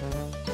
Bye.